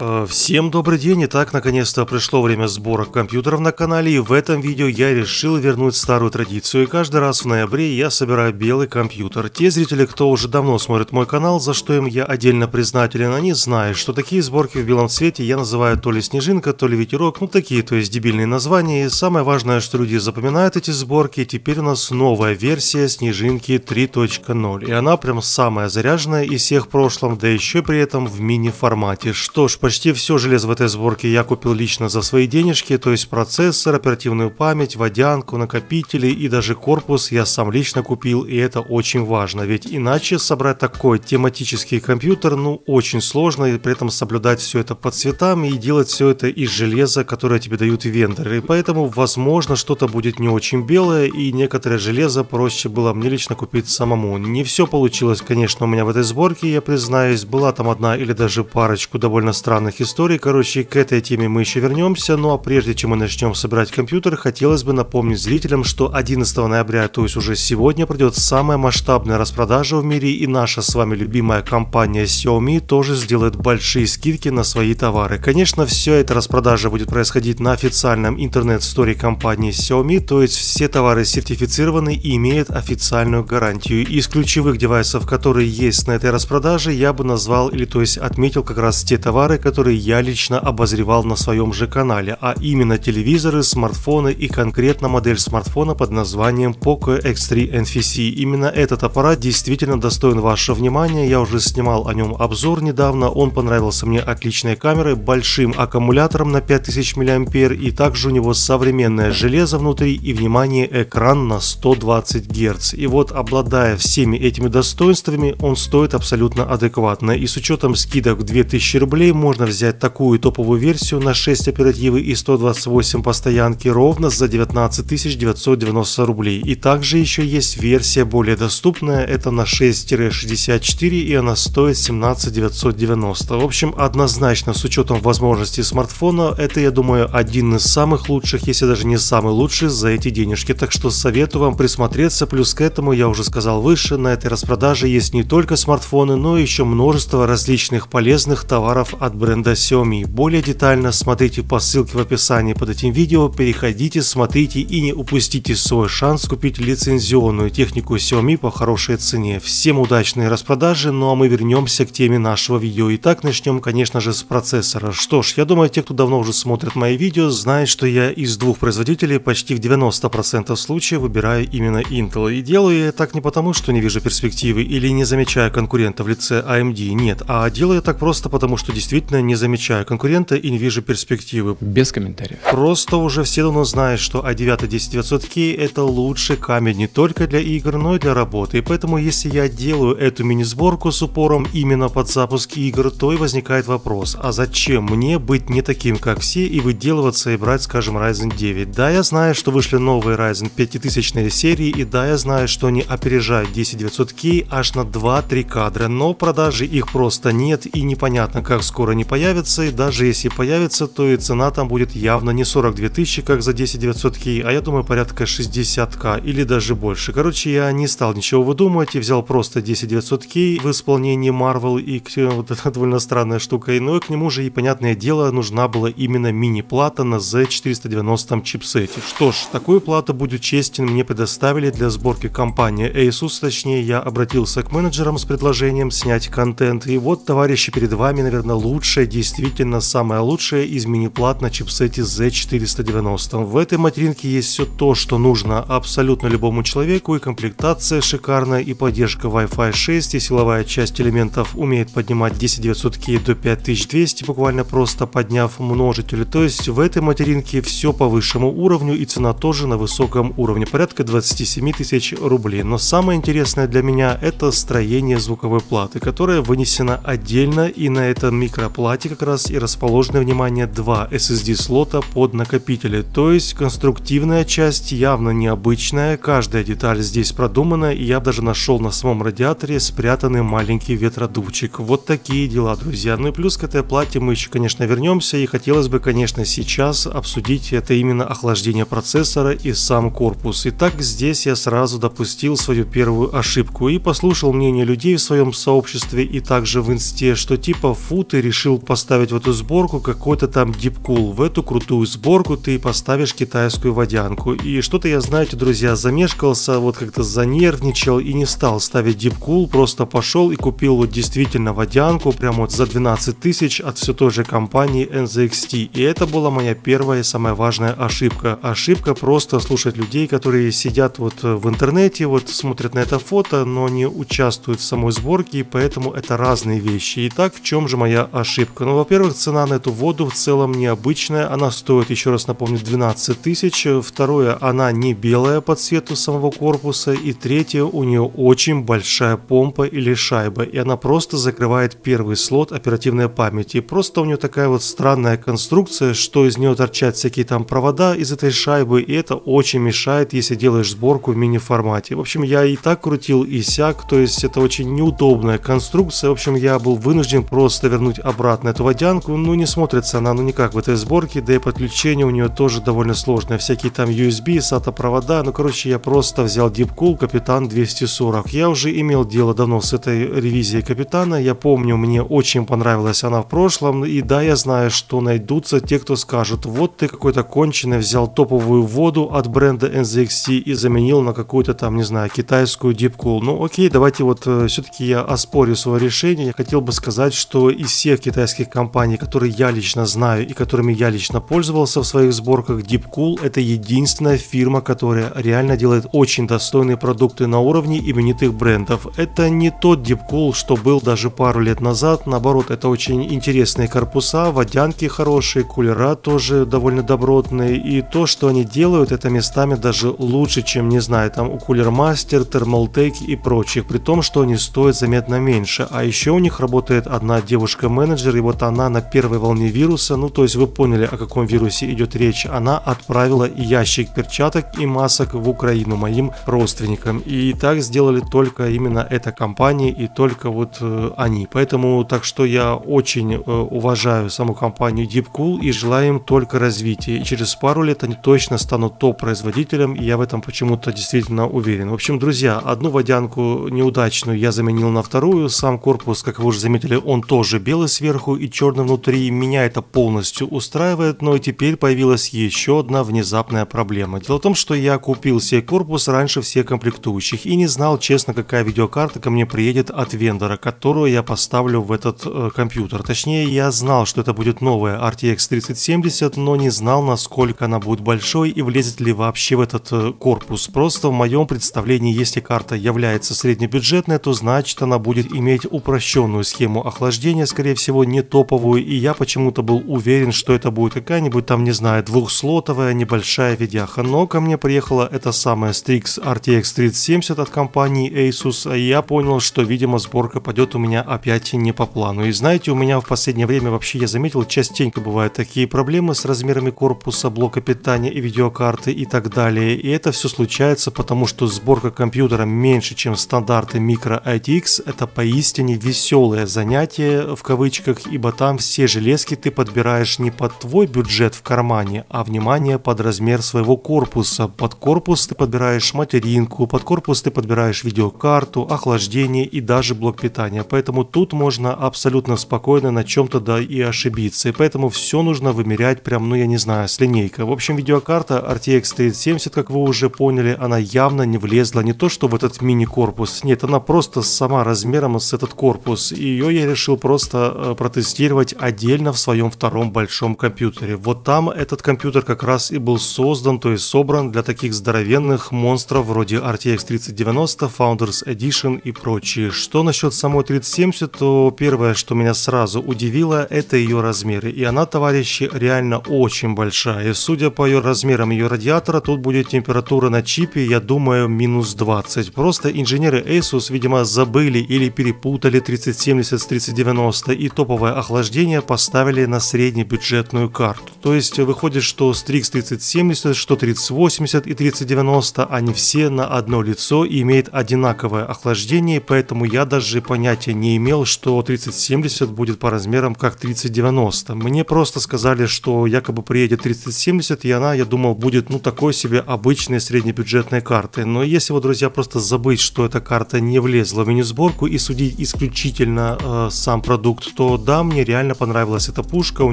Uh, Всем добрый день, итак, наконец-то пришло время сборок компьютеров на канале, и в этом видео я решил вернуть старую традицию, и каждый раз в ноябре я собираю белый компьютер. Те зрители, кто уже давно смотрит мой канал, за что им я отдельно признателен, они знают, что такие сборки в белом цвете я называю то ли снежинка, то ли ветерок, ну такие, то есть дебильные названия, и самое важное, что люди запоминают эти сборки, теперь у нас новая версия снежинки 3.0, и она прям самая заряженная из всех в прошлом, да еще при этом в мини-формате. Что ж, Почти все железо в этой сборке я купил лично за свои денежки, то есть процессор, оперативную память, водянку, накопители и даже корпус я сам лично купил, и это очень важно, ведь иначе собрать такой тематический компьютер, ну, очень сложно, и при этом соблюдать все это по цветам и делать все это из железа, которое тебе дают вендоры. И поэтому, возможно, что-то будет не очень белое, и некоторое железо проще было мне лично купить самому. Не все получилось, конечно, у меня в этой сборке, я признаюсь, была там одна или даже парочку довольно странных странных историй. Короче, к этой теме мы еще вернемся. Ну а прежде чем мы начнем собирать компьютер, хотелось бы напомнить зрителям, что 11 ноября, то есть уже сегодня, пройдет самая масштабная распродажа в мире, и наша с вами любимая компания Xiaomi тоже сделает большие скидки на свои товары. Конечно, все эта распродажа будет происходить на официальном интернет-сторе компании Xiaomi, то есть все товары сертифицированы и имеют официальную гарантию. Из ключевых девайсов, которые есть на этой распродаже, я бы назвал или то есть отметил как раз те товары, которые я лично обозревал на своем же канале, а именно телевизоры, смартфоны и конкретно модель смартфона под названием Poco X3 NFC. Именно этот аппарат действительно достоин вашего внимания, я уже снимал о нем обзор недавно, он понравился мне отличной камерой, большим аккумулятором на 5000 мАh и также у него современное железо внутри и, внимание, экран на 120 Гц. И вот обладая всеми этими достоинствами, он стоит абсолютно адекватно и с учетом скидок в 2000 рублей можно можно взять такую топовую версию на 6 оперативы и 128 постоянки ровно за 19 990 рублей. И также еще есть версия более доступная, это на 6-64 и она стоит 17 990. В общем, однозначно с учетом возможностей смартфона, это я думаю один из самых лучших, если даже не самый лучший за эти денежки. Так что советую вам присмотреться, плюс к этому я уже сказал выше, на этой распродаже есть не только смартфоны, но еще множество различных полезных товаров от бренда бренда Xiaomi. Более детально смотрите по ссылке в описании под этим видео, переходите, смотрите и не упустите свой шанс купить лицензионную технику Xiaomi по хорошей цене. Всем удачной распродажи, ну а мы вернемся к теме нашего видео. Итак, начнем, конечно же, с процессора. Что ж, я думаю, те, кто давно уже смотрит мои видео, знают, что я из двух производителей почти в 90% случаев выбираю именно Intel. И делаю я так не потому, что не вижу перспективы или не замечаю конкурента в лице AMD, нет, а делаю я так просто потому, что действительно не замечаю конкурента и не вижу перспективы. Без комментариев. Просто уже все давно знают, что i9 10900K это лучший камень не только для игр, но и для работы. И поэтому, если я делаю эту мини-сборку с упором именно под запуск игр, то и возникает вопрос, а зачем мне быть не таким, как все, и выделываться и брать, скажем, Ryzen 9? Да, я знаю, что вышли новые Ryzen 5000 серии, и да, я знаю, что они опережают 10900K аж на 2-3 кадра, но продажи их просто нет, и непонятно, как скоро они появится, и даже если появится, то и цена там будет явно не 42 тысячи, как за 10 900 K, а я думаю порядка 60к или даже больше. Короче, я не стал ничего выдумывать и взял просто 10 900 K в исполнении Marvel, и вот это довольно странная штука, но и к нему же и понятное дело нужна была именно мини-плата на Z490 чипсете. Что ж, такую плату будет честен мне предоставили для сборки компании Asus, точнее я обратился к менеджерам с предложением снять контент, и вот товарищи перед вами, наверное, лучшее, действительно самое лучшее из мини-плат на чипсете Z490. В этой материнке есть все то, что нужно абсолютно любому человеку, и комплектация шикарная, и поддержка Wi-Fi 6, и силовая часть элементов умеет поднимать 10900K до 5200, буквально просто подняв множители. То есть в этой материнке все по высшему уровню, и цена тоже на высоком уровне, порядка 27 тысяч рублей. Но самое интересное для меня это строение звуковой платы, которая вынесена отдельно, и на этом микроплате плате как раз и расположены, внимание, два SSD слота под накопители, то есть конструктивная часть явно необычная, каждая деталь здесь продумана, и я даже нашел на самом радиаторе спрятанный маленький ветродувчик. Вот такие дела, друзья. Ну и плюс к этой плате мы еще, конечно, вернемся, и хотелось бы, конечно, сейчас обсудить это именно охлаждение процессора и сам корпус. Итак, здесь я сразу допустил свою первую ошибку и послушал мнение людей в своем сообществе и также в инсте, что типа фу, ты решил поставить в эту сборку какой-то там дипкул. В эту крутую сборку ты поставишь китайскую водянку. И что-то я, знаете, друзья, замешкался, вот как-то занервничал и не стал ставить дипкул, просто пошел и купил вот действительно водянку, прямо вот за 12 тысяч от все той же компании NZXT. И это была моя первая и самая важная ошибка. Ошибка просто слушать людей, которые сидят вот в интернете, вот смотрят на это фото, но не участвуют в самой сборке, и поэтому это разные вещи. Итак, в чем же моя ошибка? Ну, во-первых, цена на эту воду в целом необычная, она стоит, еще раз напомню, 12 тысяч. Второе, она не белая по цвету самого корпуса. И третье, у нее очень большая помпа или шайба, и она просто закрывает первый слот оперативной памяти. Просто у нее такая вот странная конструкция, что из нее торчат всякие там провода из этой шайбы, и это очень мешает, если делаешь сборку в мини-формате. В общем, я и так крутил, и сяк, то есть это очень неудобная конструкция. В общем, я был вынужден просто вернуть обратно эту водянку. Ну, не смотрится она, ну, никак в этой сборке, да и подключение у нее тоже довольно сложное. Всякие там USB, SATA провода. Ну, короче, я просто взял Deepcool Капитан 240. Я уже имел дело давно с этой ревизией Капитана. Я помню, мне очень понравилась она в прошлом. И да, я знаю, что найдутся те, кто скажут, вот ты какой-то конченый взял топовую воду от бренда NZXT и заменил на какую-то там, не знаю, китайскую Deepcool. Ну, окей, давайте вот э, все-таки я оспорю свое решение. Я хотел бы сказать, что из всех китайских компаний, которые я лично знаю и которыми я лично пользовался в своих сборках, Deepcool это единственная фирма, которая реально делает очень достойные продукты на уровне именитых брендов. Это не тот Deepcool, что был даже пару лет назад, наоборот, это очень интересные корпуса, водянки хорошие, кулера тоже довольно добротные, и то, что они делают, это местами даже лучше, чем, не знаю, там у Cooler Master, Thermaltake и прочих, при том, что они стоят заметно меньше. А еще у них работает одна девушка-менеджер, и вот она на первой волне вируса, ну то есть вы поняли, о каком вирусе идет речь, она отправила ящик перчаток и масок в Украину моим родственникам. И так сделали только именно эта компания и только вот э, они. Поэтому так что я очень э, уважаю саму компанию Deepcool и желаю им только развития. И через пару лет они точно станут топ-производителем, и я в этом почему-то действительно уверен. В общем, друзья, одну водянку неудачную я заменил на вторую. Сам корпус, как вы уже заметили, он тоже белый сверху и черный внутри. Меня это полностью устраивает, но теперь появилась еще одна внезапная проблема. Дело в том, что я купил себе корпус раньше всех комплектующих и не знал, честно, какая видеокарта ко мне приедет от вендора, которую я поставлю в этот э, компьютер. Точнее, я знал, что это будет новая RTX 3070, но не знал, насколько она будет большой и влезет ли вообще в этот э, корпус. Просто в моем представлении, если карта является среднебюджетной, то значит она будет иметь упрощенную схему охлаждения, скорее всего не топовую, и я почему-то был уверен, что это будет какая-нибудь там, не знаю, двухслотовая небольшая видяха. Но ко мне приехала эта самая Strix RTX 3070 от компании Asus, и я понял, что, видимо, сборка пойдет у меня опять не по плану. И знаете, у меня в последнее время вообще, я заметил, частенько бывают такие проблемы с размерами корпуса, блока питания и видеокарты и так далее. И это все случается потому, что сборка компьютера меньше, чем стандарты микро ITX. Это поистине веселое занятие в кавычках, ибо там все железки ты подбираешь не под твой бюджет в кармане, а внимание под размер своего корпуса. Под корпус ты подбираешь материнку, под корпус ты подбираешь видеокарту, охлаждение и даже блок питания. Поэтому тут можно абсолютно спокойно на чем-то да и ошибиться. И поэтому все нужно вымерять прям, ну я не знаю, с линейкой. В общем, видеокарта RTX 3070, как вы уже поняли, она явно не влезла не то что в этот мини-корпус, нет, она просто сама размером с этот корпус. И ее я решил просто э, протестировать отдельно в своем втором большом компьютере. Вот там этот компьютер как раз и был создан, то есть собран для таких здоровенных монстров вроде RTX 3090, Founders Edition и прочие. Что насчет самой 3070, то первое, что меня сразу удивило, это ее размеры. И она, товарищи, реально очень большая. И судя по ее размерам ее радиатора, тут будет температура на чипе, я думаю, минус 20. Просто инженеры Asus, видимо, забыли или перепутали 3070 с 3090 и топовое охлаждение поставили на среднебюджетную карту. То есть выходит, что Strix 3070, что 3080 и 3090, они все на одно лицо и имеют одинаковое охлаждение, поэтому я даже понятия не имел, что 3070 будет по размерам как 3090. Мне просто сказали, что якобы приедет 3070, и она, я думал, будет ну такой себе обычной среднебюджетной картой. Но если вот, друзья, просто забыть, что эта карта не влезла в мини-сборку и судить исключительно э, сам продукт, то да, Мне реально понравилась эта пушка, у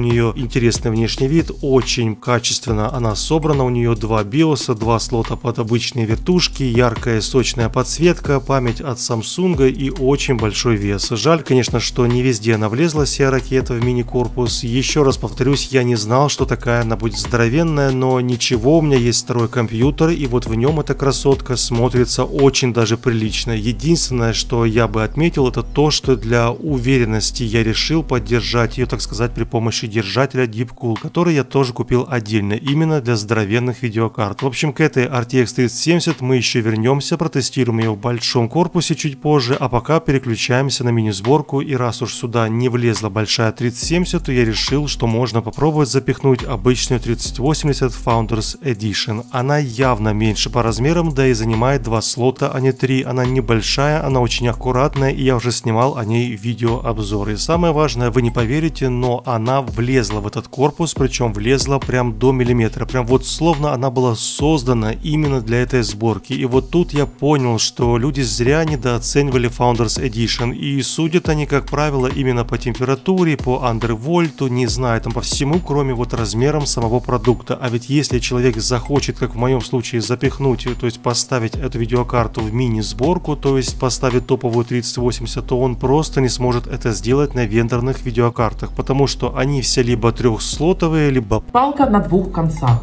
нее интересный внешний вид, очень качественно она собрана, у нее два биоса, два слота под обычные вертушки, яркая сочная подсветка, память от Samsung и очень большой вес. Жаль, конечно, что не везде она влезла, вся ракета в мини-корпус. Еще раз повторюсь, я не знал, что такая она будет здоровенная, но ничего, у меня есть второй компьютер, и вот в нем эта красотка смотрится очень даже прилично. Единственное, что я бы отметил, это то, что для уверенности я решил поддержать ее, так сказать, при помощи держателя Deepcool, который я тоже купил отдельно, именно для здоровенных видеокарт. В общем, к этой RTX 3070 мы еще вернемся, протестируем ее в большом корпусе чуть позже, а пока переключаемся на мини-сборку, и раз уж сюда не влезла большая 3070, то я решил, что можно попробовать запихнуть обычную 3080 Founders Edition. Она явно меньше по размерам, да и занимает два слота, а не три. Она небольшая, она очень аккуратная, и я уже снимал о ней видеообзор. И самое важное, вы не поверите, но она влезла в этот корпус, причем влезла прям до миллиметра. Прям вот словно она была создана именно для этой сборки. И вот тут я понял, что люди зря недооценивали Founders Edition. И судят они, как правило, именно по температуре, по андервольту, не знаю, там по всему, кроме вот размером самого продукта. А ведь если человек захочет, как в моем случае, запихнуть, то есть поставить эту видеокарту в мини-сборку, то есть поставить топовую 3080, то он просто не сможет это сделать на вендорных видеокартах, потому что они все либо трехслотовые, либо палка на двух концах.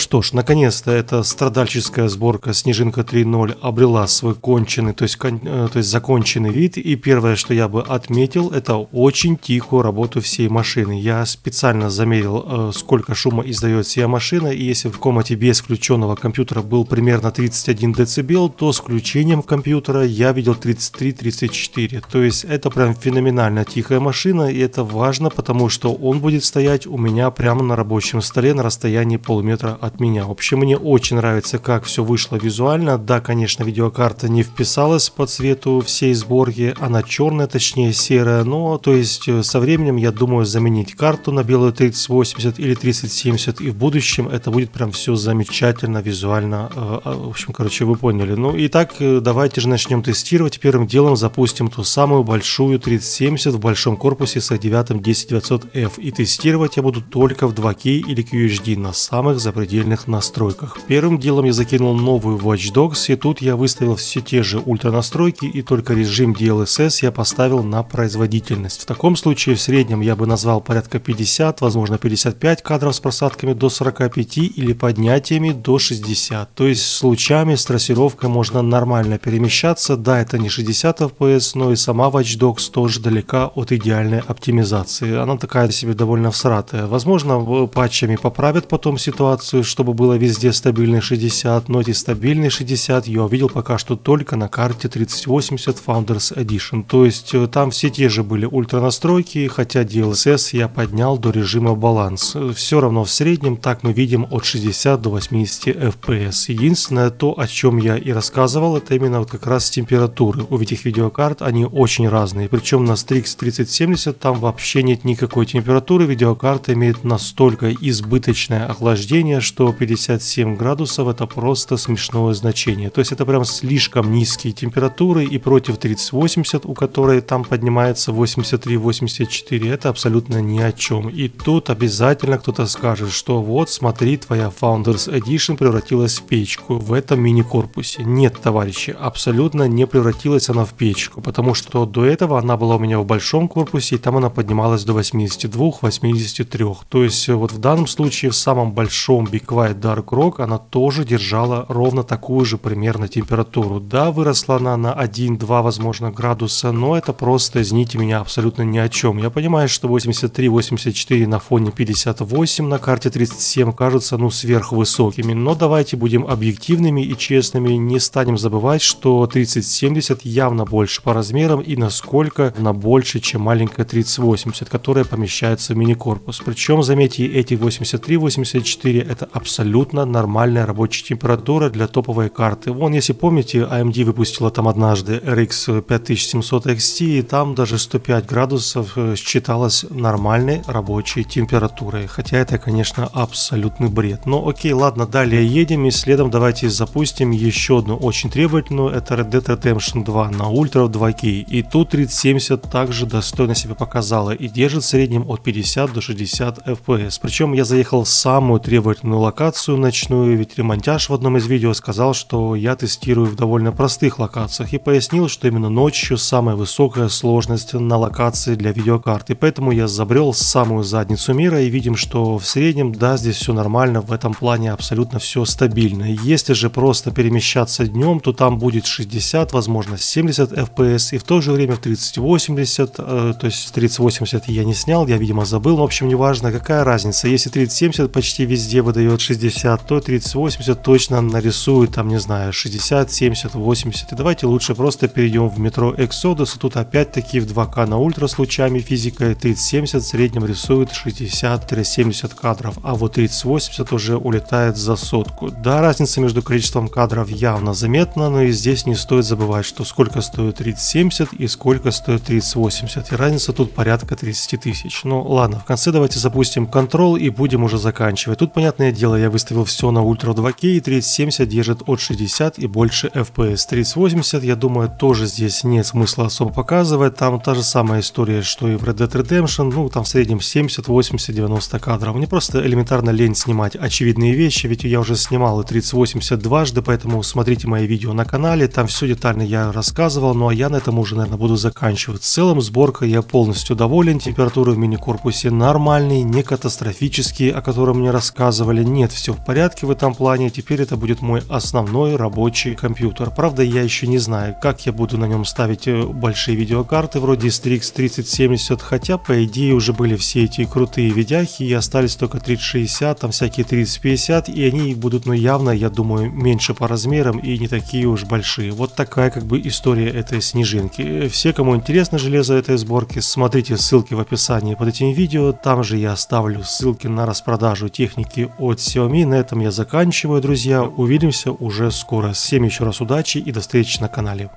Что ж, наконец-то эта страдальческая сборка Снежинка 3.0 обрела свой конченый, то есть, кон, э, то есть законченный вид. И первое, что я бы отметил, это очень тихую работу всей машины. Я специально замерил, э, сколько шума издает вся машина, и если в комнате без включенного компьютера был примерно 31 дБ, то с включением компьютера я видел 33-34. То есть это прям феноменально тихая машина, и это важно, потому что он будет стоять у меня прямо на рабочем столе на расстоянии полуметра от меня. Вообще мне очень нравится, как все вышло визуально. Да, конечно, видеокарта не вписалась по цвету всей сборки, она черная, точнее серая, но то есть э, со временем я думаю заменить карту на белую 3080 или 3070 и в будущем это будет прям все замечательно визуально. Э, а, в общем, короче, вы поняли. Ну и так э, давайте же начнем тестировать. Первым делом запустим ту самую большую 3070 в большом корпусе с i9 10900F и тестировать я буду только в 2K или QHD на самых запретных предельных настройках. Первым делом я закинул новую Watch Dogs и тут я выставил все те же ультра настройки и только режим DLSS я поставил на производительность. В таком случае в среднем я бы назвал порядка 50, возможно 55 кадров с просадками до 45 или поднятиями до 60. То есть с лучами, с трассировкой можно нормально перемещаться. Да, это не 60 FPS, но и сама Watch Dogs тоже далека от идеальной оптимизации. Она такая себе довольно всратая. Возможно, патчами поправят потом ситуацию, чтобы было везде стабильный 60, но эти стабильные 60 я увидел пока что только на карте 3080 Founders Edition. То есть э, там все те же были ультра настройки, хотя DLSS я поднял до режима баланс. Все равно в среднем так мы видим от 60 до 80 FPS. Единственное то, о чем я и рассказывал, это именно вот как раз температуры. У этих видеокарт они очень разные. Причем на Strix 3070 там вообще нет никакой температуры. Видеокарта имеет настолько избыточное охлаждение, что 57 градусов это просто смешное значение. То есть это прям слишком низкие температуры и против 3080, у которой там поднимается 83-84, это абсолютно ни о чем. И тут обязательно кто-то скажет, что вот смотри, твоя Founders Edition превратилась в печку в этом мини-корпусе. Нет, товарищи, абсолютно не превратилась она в печку, потому что до этого она была у меня в большом корпусе, и там она поднималась до 82-83. То есть вот в данном случае в самом большом Be Quiet Dark Rock, она тоже держала ровно такую же примерно температуру. Да, выросла она на 1-2, возможно, градуса, но это просто, извините меня, абсолютно ни о чем. Я понимаю, что 83-84 на фоне 58 на карте 37 кажутся, ну, сверхвысокими, но давайте будем объективными и честными, не станем забывать, что 3070 явно больше по размерам и насколько она больше, чем маленькая 3080, которая помещается в мини-корпус. Причем, заметьте, эти 83-84 это абсолютно нормальная рабочая температура для топовой карты. Вон, если помните, AMD выпустила там однажды RX 5700 XT, и там даже 105 градусов э, считалось нормальной рабочей температурой. Хотя это, конечно, абсолютный бред. Но окей, ладно, далее едем, и следом давайте запустим еще одну очень требовательную, это Red Dead Redemption 2 на ультра 2К. И тут 3070 также достойно себя показала и держит в среднем от 50 до 60 FPS. Причем я заехал в самую требовательную локацию ночную, ведь ремонтяж в одном из видео сказал, что я тестирую в довольно простых локациях и пояснил, что именно ночью самая высокая сложность на локации для видеокарты. Поэтому я забрел самую задницу мира и видим, что в среднем, да, здесь все нормально, в этом плане абсолютно все стабильно. Если же просто перемещаться днем, то там будет 60, возможно 70 FPS и в то же время в 3080, э, то есть 3080 я не снял, я видимо забыл, в общем неважно какая разница, если 3070 почти везде выдает 60, то 3080 точно нарисует там не знаю 60, 70, 80 и давайте лучше просто перейдем в метро Exodus, тут опять-таки в 2К на ультра с лучами физика 3070 в среднем рисует 60-70 кадров, а вот 3080 уже улетает за сотку. Да, разница между количеством кадров явно заметна, но и здесь не стоит забывать, что сколько стоит 3070 и сколько стоит 3080, и разница тут порядка 30 тысяч. Ну ладно, в конце давайте запустим Control и будем уже заканчивать. Тут, понятное дело, я выставил все на ультра 2К и 3070 держит от 60 и больше FPS. 3080, я думаю, тоже здесь нет смысла особо показывать, там та же самая история, что и в Red Dead Redemption, ну там в среднем 70, 80, 90 кадров. Мне просто элементарно лень снимать очевидные вещи, ведь я уже снимал и 3080 дважды, поэтому смотрите мои видео на канале, там все детально я рассказывал, ну а я на этом уже, наверное, буду заканчивать. В целом сборка я полностью доволен, температуры в мини-корпусе нормальные, не катастрофические, о котором мне рассказывали, нет, все в порядке в этом плане, теперь это будет мой основной рабочий компьютер. Правда, я еще не знаю, как я буду на нем ставить э, большие видеокарты вроде Strix 3070, хотя по идее уже были все эти крутые видяхи и остались только 3060, там всякие 3050 и они будут ну явно, я думаю, меньше по размерам и не такие уж большие. Вот такая как бы история этой снежинки. Все, кому интересно железо этой сборки, смотрите ссылки в описании под этим видео, там же я оставлю ссылки на распродажу техники от Xiaomi. На этом я заканчиваю, друзья. Увидимся уже скоро. Всем еще раз удачи и до встречи на канале.